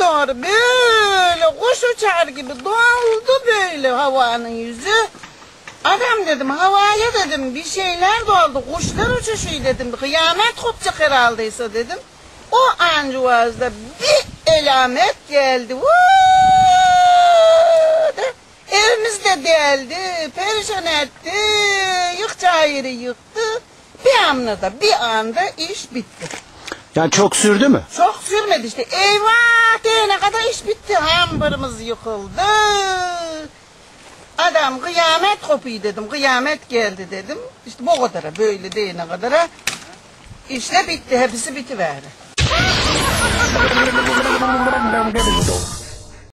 doğru böyle kuş uçar gibi doldu böyle havanın yüzü. Adam dedim havaya dedim bir şeyler doldu kuşlar uçuşuyor dedim kıyamet kopacak herhaldeyse dedim. O ancuvazda bir elamet geldi. Vuu de, Evimiz de deldi, perişan etti, yıkça yeri yıktı. Bir anda, bir anda iş bitti. Yani çok sürdü mü? Çok sürmedi işte. Eyvah diyene kadar iş bitti. Hamburumuz yıkıldı. Adam kıyamet kopuyor dedim. Kıyamet geldi dedim. İşte bu kadara böyle diyene kadara. İşte bitti. Hepsi bitiverdi.